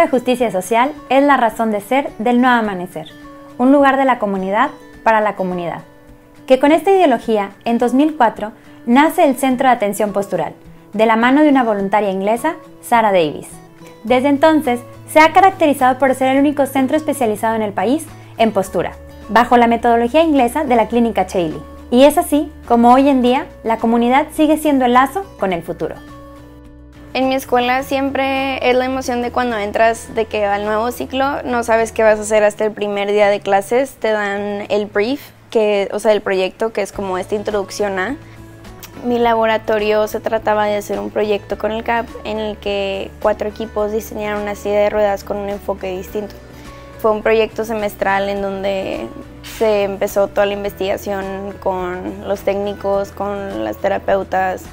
de justicia social es la razón de ser del Nuevo Amanecer, un lugar de la comunidad para la comunidad. Que con esta ideología, en 2004, nace el Centro de Atención Postural, de la mano de una voluntaria inglesa, Sarah Davis. Desde entonces, se ha caracterizado por ser el único centro especializado en el país en postura, bajo la metodología inglesa de la clínica Chaley. Y es así como hoy en día la comunidad sigue siendo el lazo con el futuro. En mi escuela siempre es la emoción de cuando entras de que al nuevo ciclo no sabes qué vas a hacer hasta el primer día de clases, te dan el brief, que, o sea, el proyecto, que es como esta introducción a. Mi laboratorio se trataba de hacer un proyecto con el CAP en el que cuatro equipos diseñaron una silla de ruedas con un enfoque distinto. Fue un proyecto semestral en donde se empezó toda la investigación con los técnicos, con las terapeutas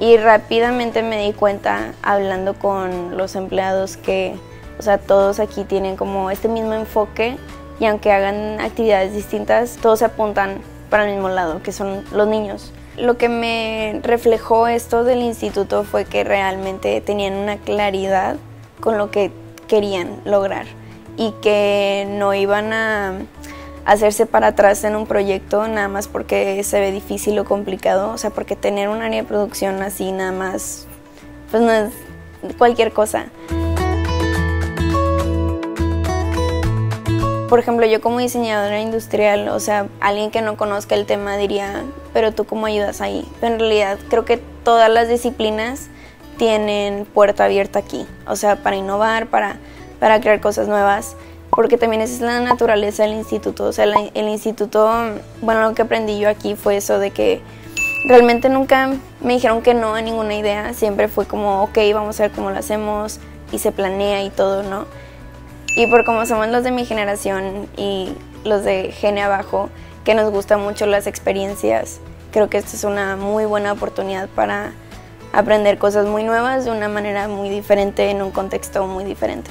y rápidamente me di cuenta hablando con los empleados que, o sea, todos aquí tienen como este mismo enfoque y aunque hagan actividades distintas, todos se apuntan para el mismo lado, que son los niños. Lo que me reflejó esto del instituto fue que realmente tenían una claridad con lo que querían lograr y que no iban a hacerse para atrás en un proyecto nada más porque se ve difícil o complicado, o sea, porque tener un área de producción así nada más, pues no es cualquier cosa. Por ejemplo, yo como diseñadora industrial, o sea, alguien que no conozca el tema diría, pero tú cómo ayudas ahí. Pero en realidad creo que todas las disciplinas tienen puerta abierta aquí, o sea, para innovar, para, para crear cosas nuevas porque también esa es la naturaleza del instituto. O sea, el instituto, bueno, lo que aprendí yo aquí fue eso de que realmente nunca me dijeron que no a ninguna idea. Siempre fue como, ok, vamos a ver cómo lo hacemos y se planea y todo, ¿no? Y por como somos los de mi generación y los de Gene Abajo, que nos gustan mucho las experiencias, creo que esta es una muy buena oportunidad para aprender cosas muy nuevas de una manera muy diferente en un contexto muy diferente.